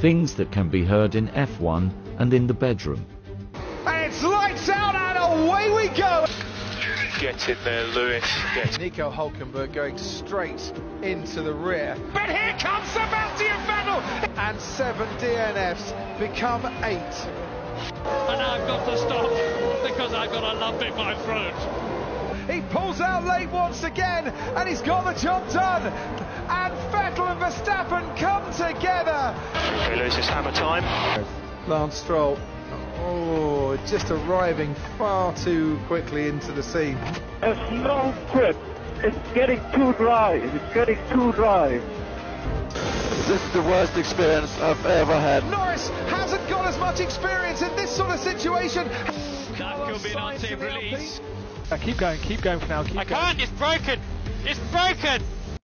Things that can be heard in F1 and in the bedroom. And it's lights out and away we go. Get in there, Lewis. Get Nico Hulkenberg going straight into the rear. But here comes Sebastian Vettel! And seven DNFs become eight. And I've got to stop because I've got a lump in my throat. He pulls out late once again, and he's got the job done. And Vettel and Verstappen come together. Okay, is hammer time. Lance Stroll, oh, just arriving far too quickly into the scene. A slow trip. It's getting too dry. It's getting too dry. This is the worst experience I've ever had. Norris hasn't got as much experience in this sort of situation. That could be an unsafe release. Uh, keep going, keep going for now. Keep I going. can't, it's broken! It's broken!